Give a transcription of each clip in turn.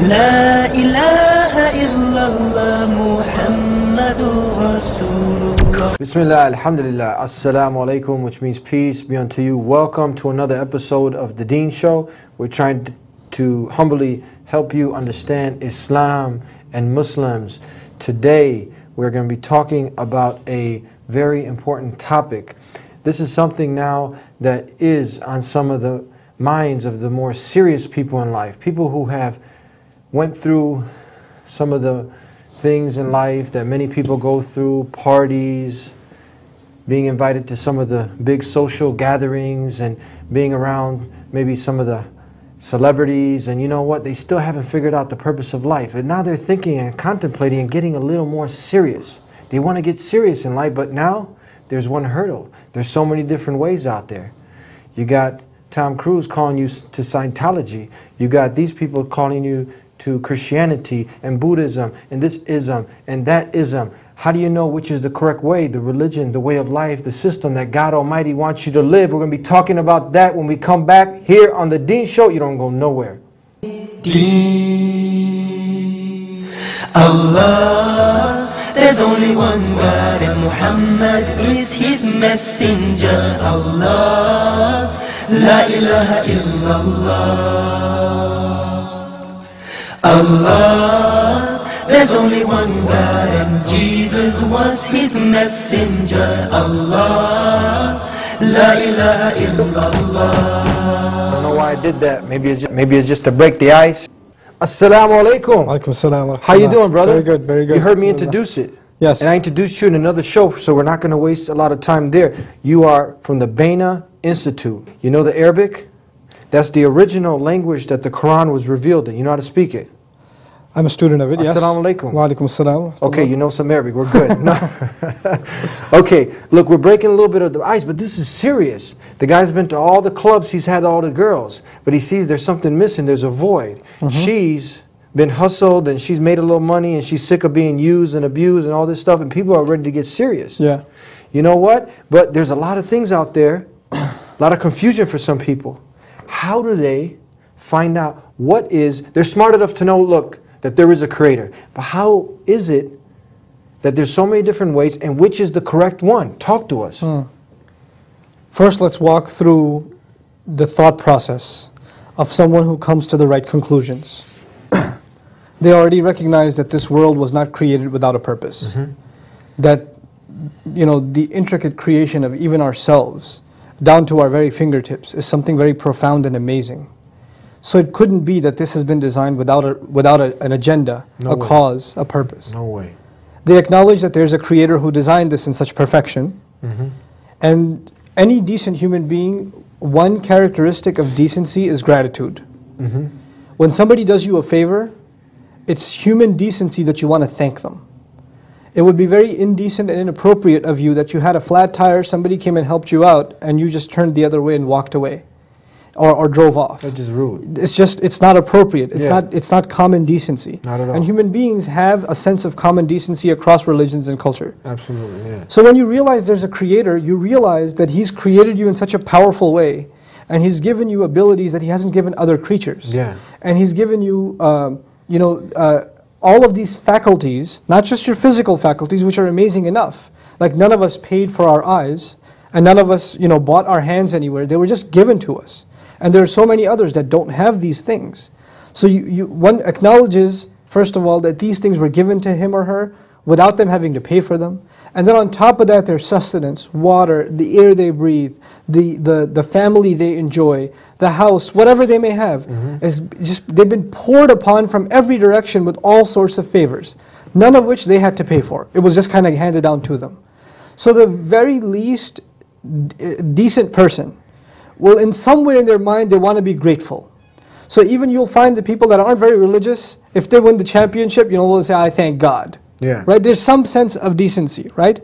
لا إله إلا الله محمد رسول Bismillah, Alhamdulillah, Assalamu alaikum, which means peace be unto you. Welcome to another episode of The Deen Show. We're trying to humbly help you understand Islam and Muslims. Today, we're going to be talking about a very important topic. This is something now that is on some of the minds of the more serious people in life, people who have went through some of the things in life that many people go through parties, being invited to some of the big social gatherings, and being around maybe some of the celebrities. And you know what? They still haven't figured out the purpose of life. And now they're thinking and contemplating and getting a little more serious. They want to get serious in life, but now there's one hurdle. There's so many different ways out there. You got Tom Cruise calling you to Scientology. You got these people calling you to Christianity and Buddhism and this ism and that ism. How do you know which is the correct way, the religion, the way of life, the system that God Almighty wants you to live? We're going to be talking about that when we come back here on the Deen Show. You don't go nowhere. Allah There's only one God and Muhammad is his messenger Allah La ilaha illallah Allah There's only one God and Jesus was his messenger Allah La ilaha illallah I don't know why I did that. Maybe it's just, maybe it's just to break the ice. Assalamu alaikum. Alaikum salam wa How you doing, brother? Very good, very good. You heard me introduce it. Yes. And I introduced you in another show, so we're not going to waste a lot of time there. You are from the Bayyinah Institute. You know the Arabic? That's the original language that the Quran was revealed in. You know how to speak it? I'm a student of it, yes. Assalamu alaikum. Wa alaikum salam. Okay, you know some Arabic. We're good. Okay, look, we're breaking a little bit of the ice, but this is serious. The guy's been to all the clubs, he's had all the girls, but he sees there's something missing, there's a void. Mm-hmm. She's been hustled and she's made a little money and she's sick of being used and abused and all this stuff, and people are ready to get serious. Yeah. You know what? But there's a lot of things out there, a lot of confusion for some people. How do they find out what is, they're smart enough to know, look, that there is a creator. But how is it that there's so many different ways and which is the correct one? Talk to us. Hmm. First, let's walk through the thought process of someone who comes to the right conclusions. they already recognize that this world was not created without a purpose. Mm-hmm. That, you know, the intricate creation of even ourselves, down to our very fingertips, is something very profound and amazing. So it couldn't be that this has been designed without, a, without a, an agenda, No a way. cause, a purpose. No way. They acknowledge that there's a creator who designed this in such perfection. Mm-hmm. And any decent human being, one characteristic of decency is gratitude. Mm-hmm. When somebody does you a favor, it's human decency that you want to thank them. It would be very indecent and inappropriate of you that you had a flat tire, somebody came and helped you out, and you just turned the other way and walked away or, or drove off. That's just rude. It's just it's not appropriate. It's Yeah. not it's not common decency. Not at all. And human beings have a sense of common decency across religions and culture. Absolutely, yeah. So when you realize there's a creator, you realize that he's created you in such a powerful way, and he's given you abilities that he hasn't given other creatures. Yeah. And he's given you, um, you know, uh, all of these faculties, not just your physical faculties, which are amazing enough. Like none of us paid for our eyes, and none of us, you know, bought our hands anywhere. They were just given to us. And there are so many others that don't have these things. So you, you, one acknowledges, first of all, that these things were given to him or her without them having to pay for them. And then on top of that, their sustenance, water, the air they breathe, the, the, the family they enjoy, the house, whatever they may have, mm-hmm. is just they've been poured upon from every direction with all sorts of favors, none of which they had to pay for. It was just kind of handed down to them. So the very least d- decent person will, in some way in their mind, they want to be grateful. So even you'll find the people that aren't very religious, if they win the championship, you know, they'll say, "I thank God." Yeah. Right? There's some sense of decency, right?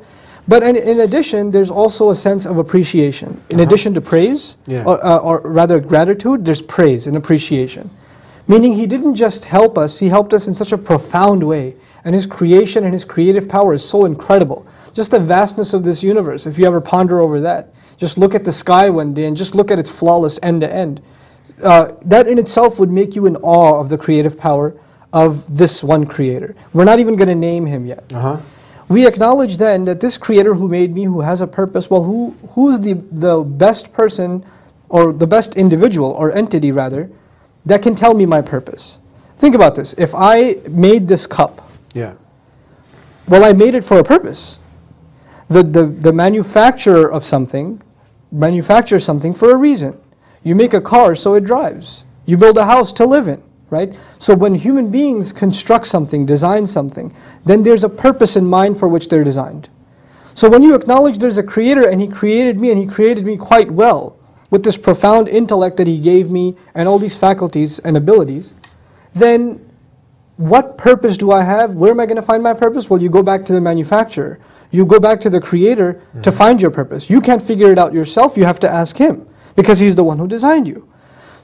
But in, in addition, there's also a sense of appreciation. In addition to praise, Yeah. or, uh, or rather gratitude, there's praise and appreciation. Meaning he didn't just help us, he helped us in such a profound way. And his creation and his creative power is so incredible. Just the vastness of this universe, if you ever ponder over that. Just look at the sky one day and just look at its flawless end to end. uh, that in itself would make you in awe of the creative power of this one creator. We're not even going to name him yet. Uh-huh. We acknowledge then that this creator who made me, who has a purpose, well, who, who's the, the best person or the best individual or entity rather that can tell me my purpose? Think about this. If I made this cup, Yeah. well, I made it for a purpose. The, the, the manufacturer of something manufactures something for a reason. You make a car so it drives. You build a house to live in, right? So when human beings construct something, design something, then there's a purpose in mind for which they're designed. So when you acknowledge there's a creator and he created me and he created me quite well with this profound intellect that he gave me and all these faculties and abilities, then what purpose do I have? Where am I going to find my purpose? Well, you go back to the manufacturer. You go back to the creator to find your purpose. You can't figure it out yourself. You have to ask him because he's the one who designed you.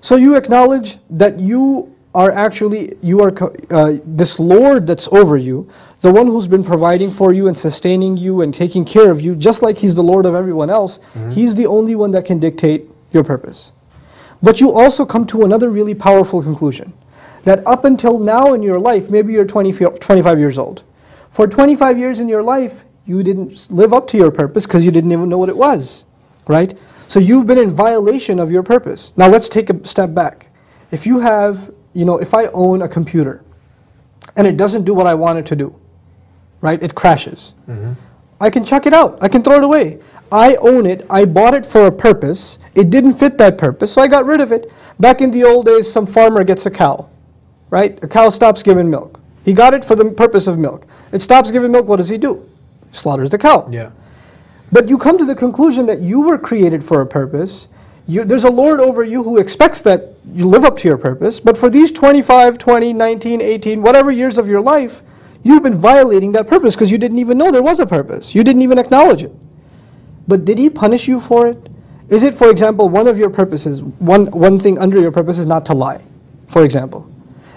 So you acknowledge that you are actually you are uh, this Lord that's over you, the one who's been providing for you and sustaining you and taking care of you, just like he's the Lord of everyone else. He's the only one that can dictate your purpose. But you also come to another really powerful conclusion that up until now in your life, maybe you're 20, 25 years old. For 25 years in your life, you didn't live up to your purpose because you didn't even know what it was, right? So you've been in violation of your purpose. Now let's take a step back. If you have, you know, if I own a computer and it doesn't do what I want it to do, right? It crashes. Mm-hmm. I can chuck it out. I can throw it away. I own it. I bought it for a purpose. It didn't fit that purpose, so I got rid of it. Back in the old days, some farmer gets a cow, right? A cow stops giving milk. He got it for the purpose of milk. It stops giving milk. What does he do? Slaughters the cow. Yeah. But you come to the conclusion that you were created for a purpose. You, there's a Lord over you who expects that you live up to your purpose. But for these 25, 20, 19, 18, whatever years of your life, you've been violating that purpose because you didn't even know there was a purpose. You didn't even acknowledge it. But did He punish you for it? Is it, for example, one of your purposes, one, one thing under your purpose is not to lie, for example?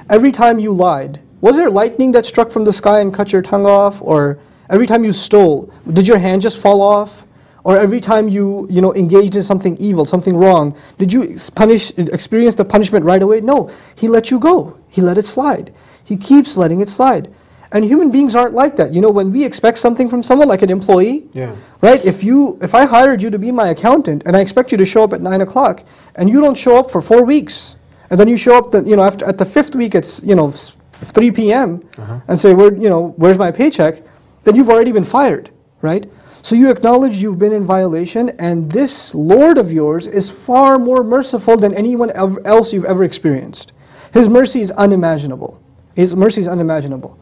Every time you lied, was there lightning that struck from the sky and cut your tongue off? Or every time you stole, did your hand just fall off? Or every time you, you know, engaged in something evil, something wrong, did you punish, experience the punishment right away? No, he let you go. He let it slide. He keeps letting it slide. And human beings aren't like that. You know, when we expect something from someone, like an employee, Yeah. right? If you, if I hired you to be my accountant and I expect you to show up at nine o'clock, and you don't show up for four weeks, and then you show up, the, you know, after at the fifth week, it's you know, 3 p.m. Uh-huh. and say, where, you know, where's my paycheck? Then you've already been fired, right? So you acknowledge you've been in violation, and this Lord of yours is far more merciful than anyone else you've ever experienced. His mercy is unimaginable. His mercy is unimaginable.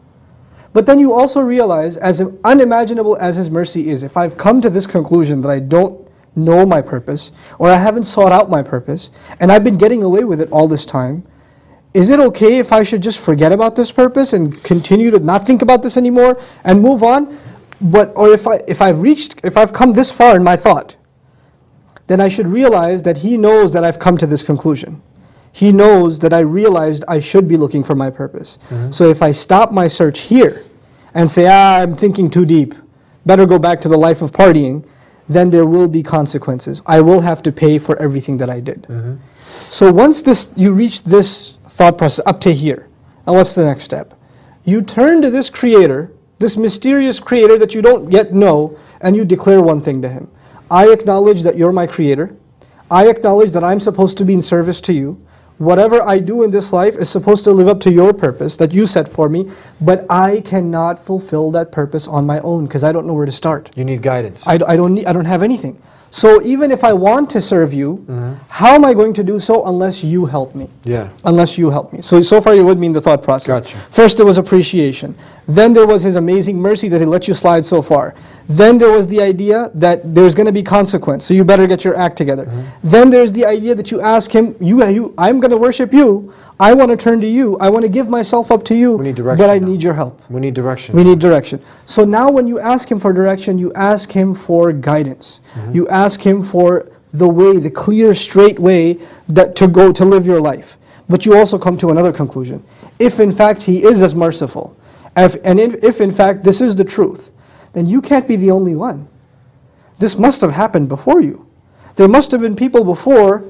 But then you also realize, as unimaginable as His mercy is, if I've come to this conclusion that I don't know my purpose, or I haven't sought out my purpose, and I've been getting away with it all this time, is it okay if I should just forget about this purpose and continue to not think about this anymore and move on? But or if I if I've reached if I've come this far in my thought, then I should realize that he knows that I've come to this conclusion. He knows that I realized I should be looking for my purpose. So if I stop my search here and say, ah, I'm thinking too deep, better go back to the life of partying, then there will be consequences. I will have to pay for everything that I did. Mm-hmm. So once this you reach this thought process up to here, and what's the next step? You turn to this creator, this mysterious creator that you don't yet know, and you declare one thing to him. I acknowledge that you're my creator. I acknowledge that I'm supposed to be in service to you. Whatever I do in this life is supposed to live up to your purpose that you set for me, but I cannot fulfill that purpose on my own because I don't know where to start. You need guidance. I, I, don't need, I don't have anything. So even if I want to serve you, how am I going to do so unless you help me? yeah. Unless you help me. So, so far you're with me in the thought process. Gotcha. First there was appreciation. Then there was his amazing mercy that he let you slide so far. Then there was the idea that there's going to be consequence, so you better get your act together. Mm-hmm. Then there's the idea that you ask him, you, you, I'm going to worship you. I want to turn to you. I want to give myself up to you. We need direction But I now. need your help. We need direction. We need direction. So now, when you ask Him for direction, you ask Him for guidance. Mm-hmm. You ask Him for the way, the clear, straight way that to go to live your life. But you also come to another conclusion. If in fact He is as merciful, if, and if, if in fact this is the truth, then you can't be the only one. This must have happened before you. There must have been people before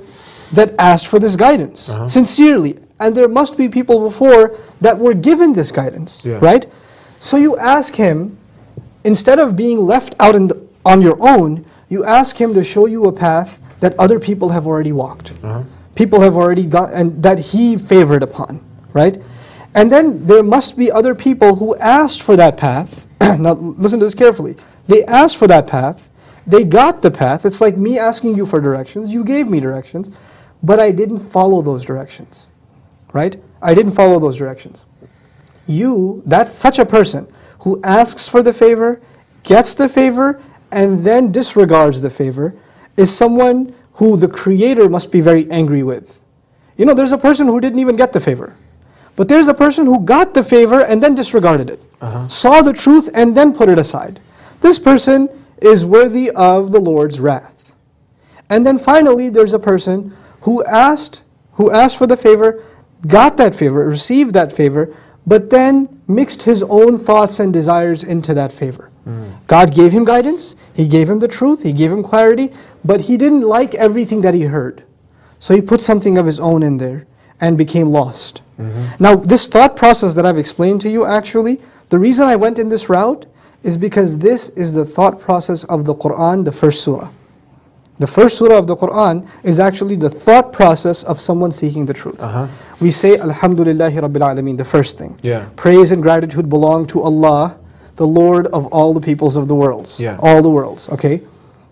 that asked for this guidance uh-huh. sincerely. And there must be people before that were given this guidance, Yeah. right? So you ask him, instead of being left out in the, on your own, you ask him to show you a path that other people have already walked. Uh-huh. People have already got, and that he favored upon, right? And then there must be other people who asked for that path. now, listen to this carefully. They asked for that path, they got the path. It's like me asking you for directions. You gave me directions, but I didn't follow those directions, right? I didn't follow those directions. You, that's such a person who asks for the favor, gets the favor, and then disregards the favor, is someone who the Creator must be very angry with. You know, there's a person who didn't even get the favor. But there's a person who got the favor and then disregarded it, uh-huh. saw the truth and then put it aside. This person is worthy of the Lord's wrath. And then finally, there's a person who asked, who asked for the favor, got that favor, received that favor, but then mixed his own thoughts and desires into that favor. Mm. God gave him guidance, He gave him the truth, He gave him clarity, but he didn't like everything that he heard. So he put something of his own in there and became lost. Mm-hmm. Now, this thought process that I've explained to you actually, the reason I went in this route is because this is the thought process of the Quran, the first surah. The first surah of the Quran is actually the thought process of someone seeking the truth. Uh-huh. We say Alhamdulillahi Rabbil Alameen, the first thing. Yeah. Praise and gratitude belong to Allah, the Lord of all the peoples of the worlds. Yeah. All the worlds, okay?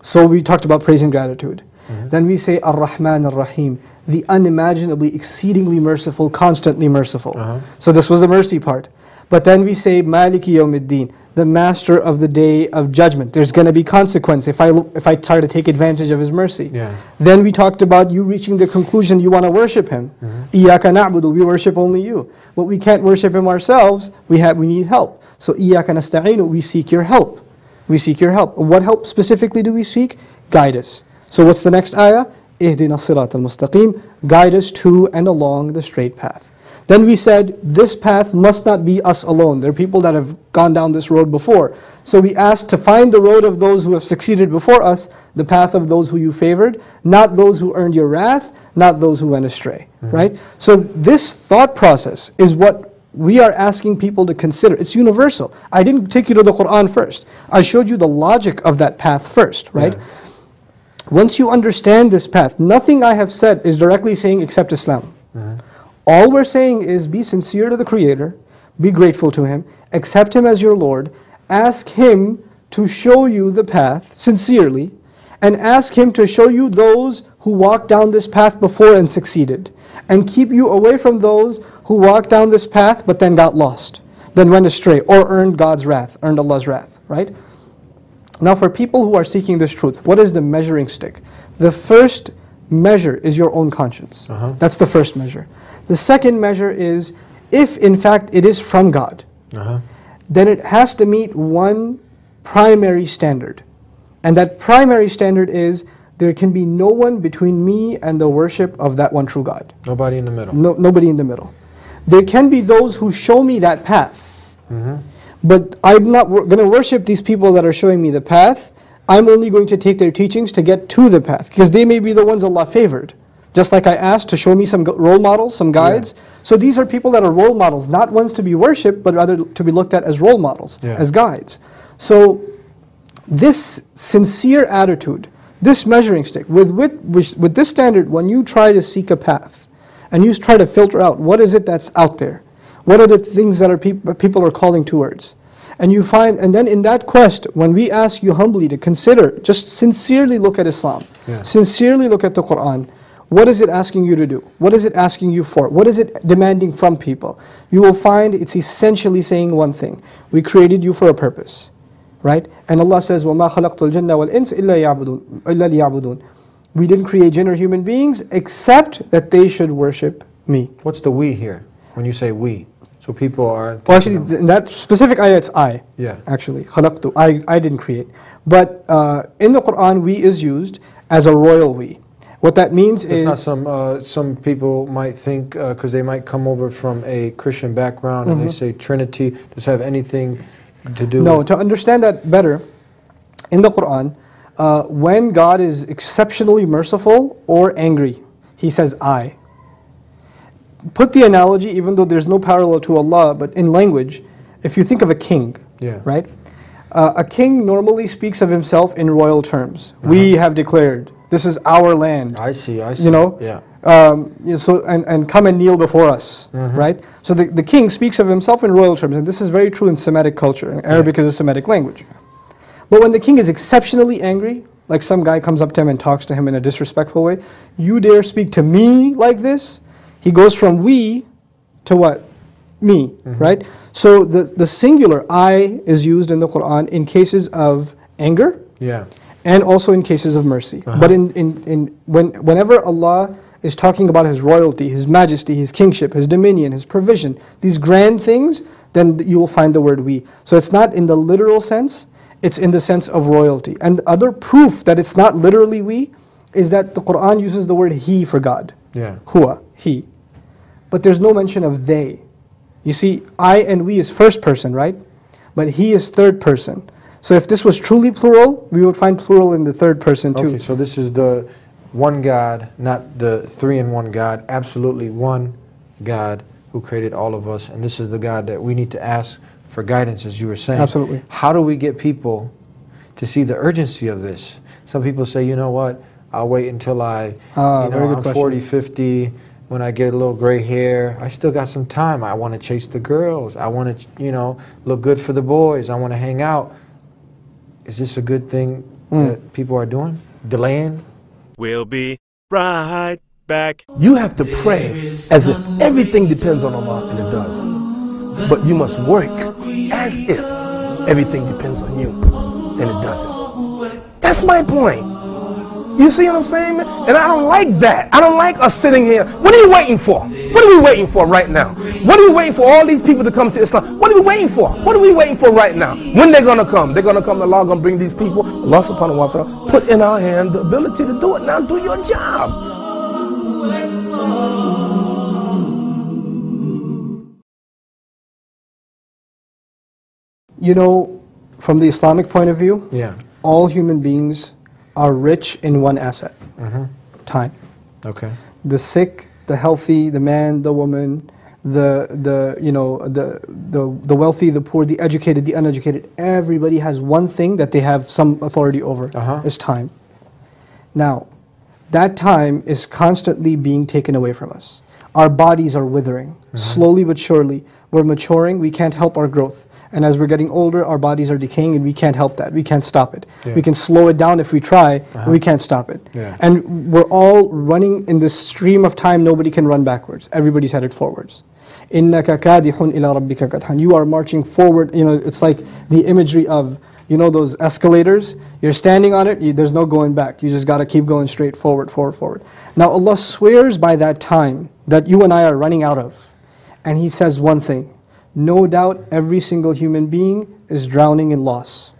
So we talked about praise and gratitude. Mm-hmm. Then we say Ar-Rahman Ar-Rahim, the unimaginably, exceedingly merciful, constantly merciful. Uh-huh. So this was the mercy part. But then we say Maliki Yawmiddin, the master of the day of judgment. There's going to be consequence if I, if I try to take advantage of his mercy. Yeah. Then we talked about you reaching the conclusion you want to worship him. Mm-hmm. Iyaka na'budu, we worship only you. But we can't worship him ourselves, we, have, we need help. So iyaka nasta'inu, we seek your help. We seek your help. What help specifically do we seek? Guide us. So what's the next ayah? Ihdina sirat al-mustaqim, guide us to and along the straight path. Then we said, this path must not be us alone. There are people that have gone down this road before. So we asked to find the road of those who have succeeded before us, the path of those who you favored, not those who earned your wrath, not those who went astray. Mm-hmm. Right? So this thought process is what we are asking people to consider. It's universal. I didn't take you to the Quran first. I showed you the logic of that path first, right? Yeah. Once you understand this path, nothing I have said is directly saying accept Islam. Mm-hmm. All we're saying is be sincere to the Creator, be grateful to Him, accept Him as your Lord, ask Him to show you the path sincerely, and ask Him to show you those who walked down this path before and succeeded, and keep you away from those who walked down this path but then got lost, then went astray, or earned God's wrath, earned Allah's wrath, right? Now, for people who are seeking this truth, what is the measuring stick? The first measure is your own conscience. Uh-huh. That's the first measure. The second measure is if, in fact, it is from God, Uh-huh. then it has to meet one primary standard. And that primary standard is there can be no one between me and the worship of that one true God. Nobody in the middle. No, nobody in the middle. There can be those who show me that path. But I'm not going to worship these people that are showing me the path. I'm only going to take their teachings to get to the path because they may be the ones Allah favored. Just like I asked to show me some role models, some guides. So these are people that are role models, not ones to be worshipped, but rather to be looked at as role models, Yeah. as guides. So this sincere attitude, this measuring stick, with, with, with, with this standard, when you try to seek a path and you try to filter out what is it that's out there, what are the things that are peop- people are calling towards, and you find, and then in that quest, when we ask you humbly to consider, just sincerely look at Islam, Yeah. sincerely look at the Quran. What is it asking you to do? What is it asking you for? What is it demanding from people? You will find it's essentially saying one thing. We created you for a purpose. Right? And Allah says, وَمَا خَلَقْتُ الْجَنَّ وَالْإِنسَ إِلَّا يَعْبُدُونَ إِلَّا لِيَعْبُدُونَ We didn't create jinn or human beings except that they should worship me. What's the we here? When you say we, so people are. Well, actually, thinking of- th- in that specific ayah, it's I. Yeah. Actually, خَلَقْتُ I, I didn't create. But uh, in the Quran, we is used as a royal we. What that means It's is not some. Uh, some people might think because they might come over from a Christian background and they say Trinity. Does have anything to do? Mm-hmm. No, to understand that better, in the Quran, uh, when God is exceptionally merciful or angry, he says I. Put the analogy, even though there's no parallel to Allah, but in language, if you think of a king, Yeah. right? Uh, a king normally speaks of himself in royal terms. We have declared, this is our land. I see. I see. You know? Yeah. Um, you know, so and, and come and kneel before us, Mm-hmm. right? So the, the king speaks of himself in royal terms, and this is very true in Semitic culture. and Arabic is a Semitic language. But when the king is exceptionally angry, like some guy comes up to him and talks to him in a disrespectful way, you dare speak to me like this? He goes from we to what? Me, right? So the, the singular I is used in the Quran in cases of anger Yeah. And also in cases of mercy. Uh-huh. But in, in, in when, whenever Allah is talking about His royalty, His majesty, His kingship, His dominion, His provision, these grand things, then you will find the word we. So it's not in the literal sense, it's in the sense of royalty. And the other proof that it's not literally we is that the Quran uses the word He for God. Yeah. Huwa, He. But there's no mention of they. You see, I and we is first person, right? But He is third person. So if this was truly plural, we would find plural in the third person too. Okay, so this is the one God, not the three in one God, absolutely one God who created all of us. And this is the God that we need to ask for guidance, as you were saying. Absolutely. How do we get people to see the urgency of this? Some people say, you know what, I'll wait until I, Ah, you know, I'm question. 40, 50, when I get a little gray hair. I still got some time. I want to chase the girls. I want to, you know, look good for the boys. I want to hang out. Is this a good thing Mm. that people are doing? Delaying? We'll be right back. You have to pray as if everything depends on Allah, and it does. But you must work as if everything depends on you, and it doesn't. That's my point. You see what I'm saying? And I don't like that. I don't like us sitting here. What are you waiting for? What are we waiting for right now? What are we waiting for all these people to come to Islam? What are we waiting for? What are we waiting for right now? When they're gonna come? They're gonna come. Allah gonna bring these people. Allah subhanahu wa ta'ala put in our hand the ability to do it. Now do your job. You know, from the Islamic point of view, Yeah. all human beings are rich in one asset mm-hmm. time. Okay. The sick, the healthy, the man, the woman, the, the, you know, the, the, the wealthy, the poor, the educated, the uneducated. Everybody has one thing that they have some authority over Uh-huh. is time. Now, that time is constantly being taken away from us. Our bodies are withering, slowly but surely. We're maturing, we can't help our growth. And as we're getting older, our bodies are decaying and we can't help that. We can't stop it. Yeah. We can slow it down if we try, but we can't stop it. Yeah. And we're all running in this stream of time, nobody can run backwards. Everybody's headed forwards. إِنَّكَ كَادِحٌ إِلَى رَبِّكَ كَدْحًا You are marching forward, you know, it's like the imagery of, you know those escalators? You're standing on it, you, there's no going back. You just got to keep going straight forward, forward, forward. Now Allah swears by that time that you and I are running out of. and He says one thing, no doubt every single human being is drowning in loss.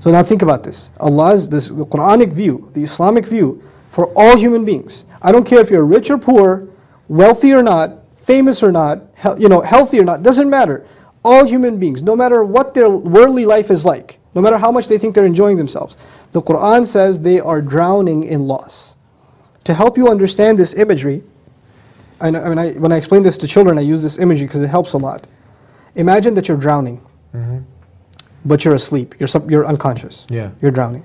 So now think about this. Allah's this the Quranic view, the Islamic view for all human beings. I don't care if you're rich or poor, wealthy or not, famous or not, you know, healthy or not, doesn't matter. All human beings, no matter what their worldly life is like, no matter how much they think they're enjoying themselves, the Quran says they are drowning in loss. To help you understand this imagery, I, know, I mean, I, when I explain this to children, I use this imagery because it helps a lot. Imagine that you're drowning mm-hmm. but you're asleep. You're, sub, you're unconscious. Yeah. You're drowning.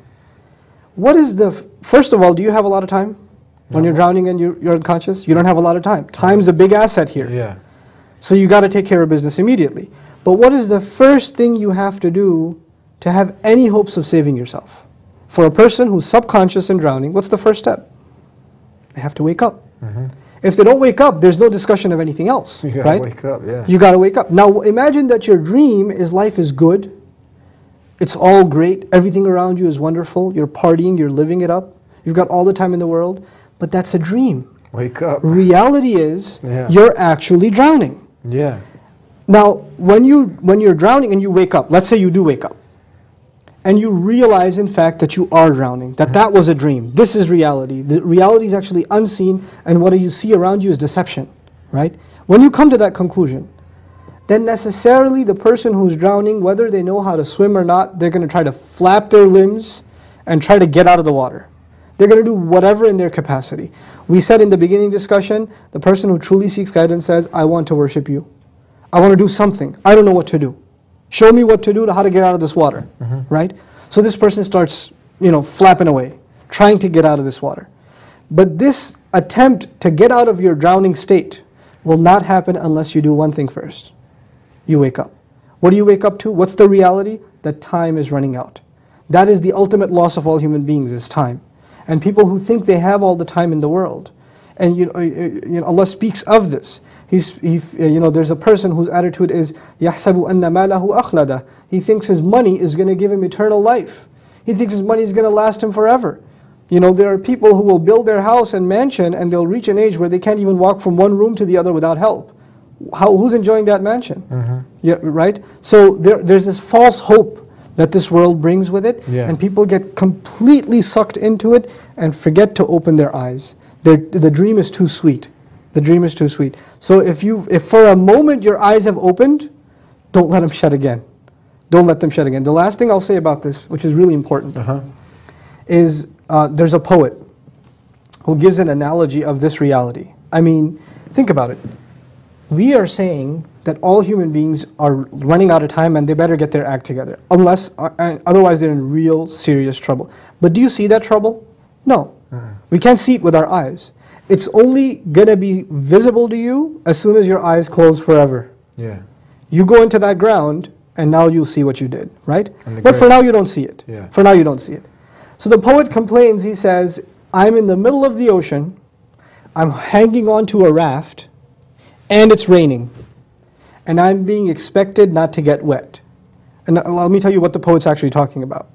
What is the, f- first of all, do you have a lot of time? When you're drowning and you're, you're unconscious? You don't have a lot of time. Time's a big asset here. Yeah. So you got to take care of business immediately. But what is the first thing you have to do to have any hopes of saving yourself? For a person who's subconscious and drowning, what's the first step? They have to wake up. Mm-hmm. If they don't wake up, there's no discussion of anything else. You gotta right? wake up, yeah. You got to wake up. Now imagine that your dream is life is good. It's all great. Everything around you is wonderful. You're partying, you're living it up. You've got all the time in the world, but that's a dream. Wake up. Reality is Yeah. you're actually drowning. Yeah. Now, when you when you're drowning and you wake up, let's say you do wake up, and you realize in fact that you are drowning, that that was a dream. This is reality. The reality is actually unseen, and what you see around you is deception, right? When you come to that conclusion, then necessarily the person who's drowning, whether they know how to swim or not, they're going to try to flap their limbs and try to get out of the water. They're going to do whatever in their capacity. We said in the beginning discussion, the person who truly seeks guidance says, I want to worship you. I want to do something. I don't know what to do. Show me what to do to how to get out of this water. Right? So this person starts, you know, flapping away, trying to get out of this water. But this attempt to get out of your drowning state will not happen unless you do one thing first. You wake up. What do you wake up to? What's the reality? That time is running out. That is the ultimate loss of all human beings is time. And people who think they have all the time in the world. And you know, uh, uh, you know Allah speaks of this. He's, he, uh, you know, there's a person whose attitude is يَحْسَبُ أَنَّ مَالَهُ أَخْلَدَ He thinks his money is going to give him eternal life. He thinks his money is going to last him forever. You know, there are people who will build their house and mansion and they'll reach an age where they can't even walk from one room to the other without help. How, who's enjoying that mansion? Yeah, right? So there, there's this false hope that this world brings with it, Yeah. and people get completely sucked into it and forget to open their eyes. Their, the dream is too sweet. The dream is too sweet. So if you, if for a moment your eyes have opened, don't let them shut again. Don't let them shut again. The last thing I'll say about this, which is really important, Uh-huh. is uh, there's a poet who gives an analogy of this reality. I mean, think about it. We are saying that all human beings are running out of time and they better get their act together, unless, uh, uh, otherwise they're in real serious trouble. But do you see that trouble? No. We can't see it with our eyes. It's only gonna be visible to you as soon as your eyes close forever. Yeah. You go into that ground, and now you'll see what you did, right? But for now, you don't see it. Yeah. For now, you don't see it. So the poet complains, he says, I'm in the middle of the ocean, I'm hanging onto a raft, and it's raining, and I'm being expected not to get wet. And let me tell you what the poet's actually talking about.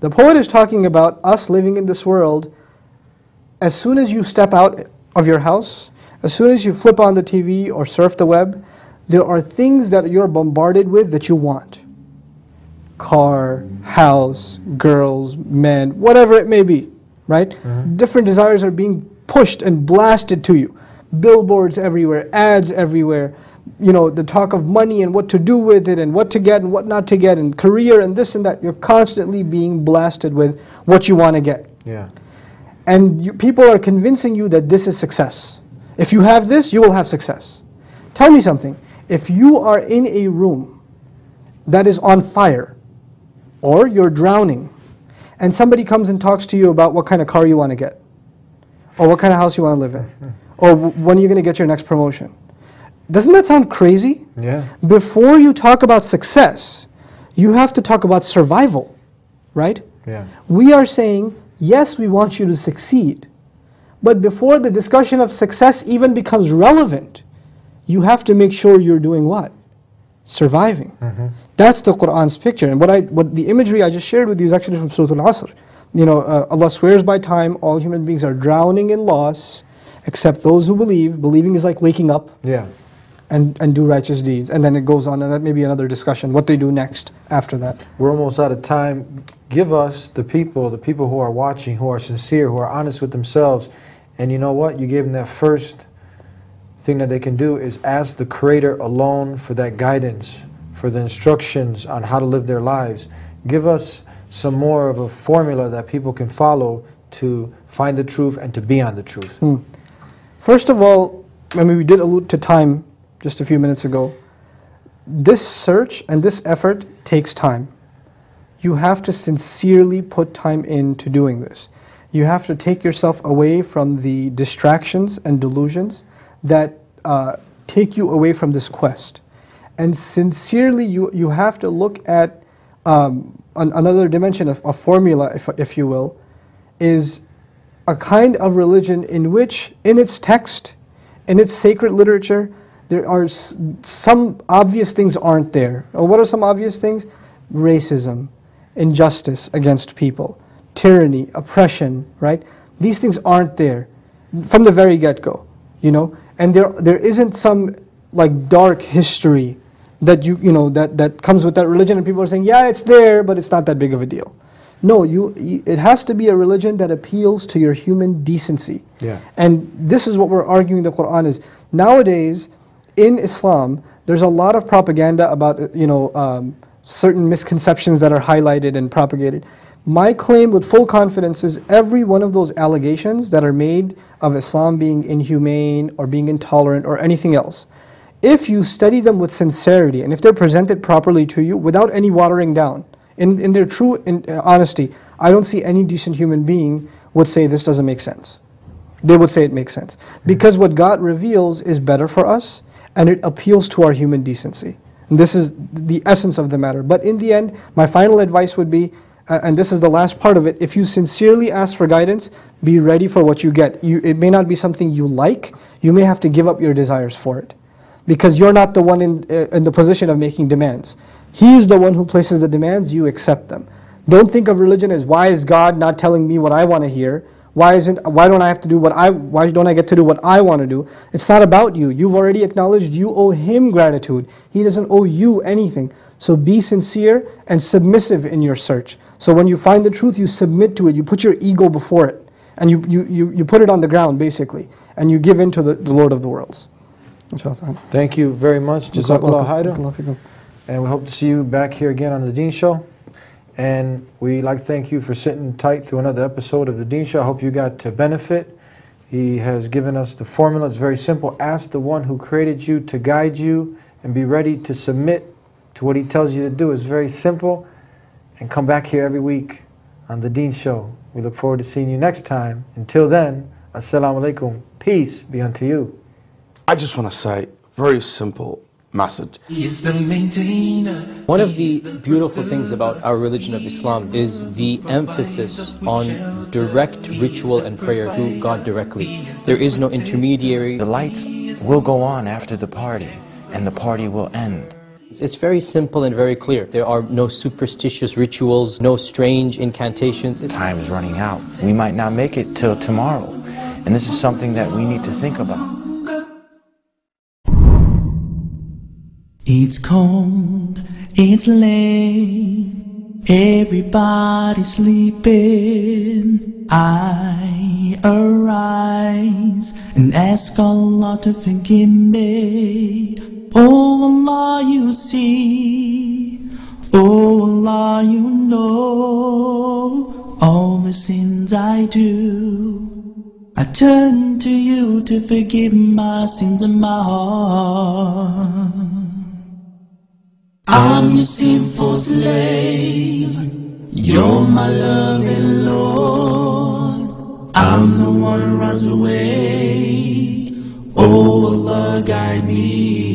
The poet is talking about us living in this world. As soon as you step out of your house, as soon as you flip on the TV or surf the web, there are things that you're bombarded with that you want car, house, girls, men, whatever it may be, right? Mm-hmm. Different desires are being pushed and blasted to you. Billboards everywhere, ads everywhere, you know, the talk of money and what to do with it and what to get and what not to get and career and this and that. You're constantly being blasted with what you want to get. Yeah. And you, people are convincing you that this is success. If you have this, you will have success. Tell me something. If you are in a room that is on fire, or you're drowning, and somebody comes and talks to you about what kind of car you want to get, or what kind of house you want to live in, or when you're going to get your next promotion, doesn't that sound crazy? Yeah. Before you talk about success, you have to talk about survival, right? Yeah. We are saying, yes, we want you to succeed. But before the discussion of success even becomes relevant, you have to make sure you're doing what? Surviving. That's the Quran's picture. And what, I, what the imagery I just shared with you is actually from Surah Al-Asr. You know, uh, Allah swears by time, all human beings are drowning in loss, except those who believe. Believing is like waking up Yeah. And, and do righteous deeds. And then it goes on, and that may be another discussion, what they do next after that. We're almost out of time. Give us the people, the people who are watching, who are sincere, who are honest with themselves. And you know what? You gave them that first thing that they can do is ask the Creator alone for that guidance, for the instructions on how to live their lives. Give us some more of a formula that people can follow to find the truth and to be on the truth. Hmm. First of all, I mean, we did allude to time just a few minutes ago. This search and this effort takes time. You have to sincerely put time into doing this. You have to take yourself away from the distractions and delusions that uh, take you away from this quest. And sincerely, you, you have to look at um, an, another dimension of a formula, if, if you will, is a kind of religion in which, in its text, in its sacred literature, there are s- some obvious things aren't there. Or what are some obvious things? Racism, injustice against people, tyranny, oppression, right? These things aren't there from the very get-go, you know? And there, there isn't some like dark history that you, you know, that, that comes with that religion and people are saying, yeah, it's there, but it's not that big of a deal. No, you, you, it has to be a religion that appeals to your human decency. Yeah. And this is what we're arguing the Quran is. Nowadays, in Islam, there's a lot of propaganda about, you know, um, certain misconceptions that are highlighted and propagated. My claim with full confidence is every one of those allegations that are made of Islam being inhumane or being intolerant or anything else, if you study them with sincerity and if they're presented properly to you without any watering down, in, in their true in, uh, honesty, I don't see any decent human being would say this doesn't make sense. They would say it makes sense. Because what God reveals is better for us and it appeals to our human decency. And this is the essence of the matter. But in the end, my final advice would be uh, and this is the last part of it, if you sincerely ask for guidance, be ready for what you get. You, it may not be something you like, you may have to give up your desires for it. Because you're not the one in, uh, in the position of making demands. He is the one who places the demands, you accept them. Don't think of religion as why is God not telling me what I want to hear? Why isn't why don't I have to do what I why don't I get to do what I want to do? It's not about you. You've already acknowledged you owe him gratitude. He doesn't owe you anything. So be sincere and submissive in your search. So when you find the truth, you submit to it. You put your ego before it. And you, you, you, you put it on the ground, basically. And you give in to the, the Lord of the worlds. Thank you very much. Jazakallah khairan. Jazakallah And we hope to see you back here again on the Deen Show. And we like to thank you for sitting tight through another episode of the Deen Show. I hope you got to benefit. He has given us the formula. It's very simple. Ask the one who created you to guide you and be ready to submit to what he tells you to do. It's very simple. And come back here every week on the Deen Show. We look forward to seeing you next time. Until then, Assalamu alaikum. Peace be unto you. I just want to say, very simple message. He is the maintainer. One of the beautiful things about our religion of Islam is the emphasis on direct ritual and prayer to God directly. There is no intermediary. The lights will go on after the party, and the party will end. It's very simple and very clear. There are no superstitious rituals, no strange incantations. It's Time is running out. We might not make it till tomorrow. And this is something that we need to think about. It's cold, it's late, everybody's sleeping. I arise and ask Allah to forgive me. Oh Allah, you see, oh Allah, you know all the sins I do. I turn to you to forgive my sins in my heart. I'm your sinful slave. You're my loving Lord. I'm the one who runs away. Oh Allah, guide me.